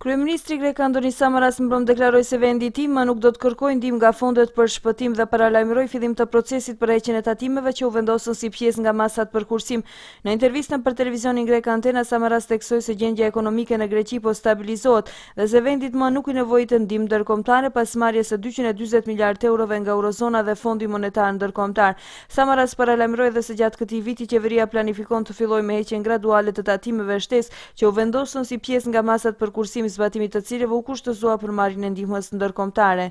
Kryeministri grek Andonis Samaras mbrëmë deklaroi se vendi i tij më nuk do të kërkojë ndihmë nga fondet për shpëtim dhe paralajmëroi fillim të procesit për heqjen e tatimeve që u vendosën si pjesë nga masat për kursim Në intervistën për televizionin grek Antena Samaras theksoi se gjendja ekonomike në Greqi po stabilizohet dhe se vendit më nuk i nevojitet ndihmë ndërkombëtare pas marrjes së dyqind e dyzet miliardë eurove nga Eurozona dhe Fondi Monetar Ndërkombëtar. Samaras paralajmëroi edhe se gjatë këtij viti qeveria planifikon të fillojë me heqjen graduale të tatimeve shtesë që u vendosën si pjesë nga masat për kursim zbatimi i të cilëve u kushtëzua për marrjen e ndihmës ndërkombëtare.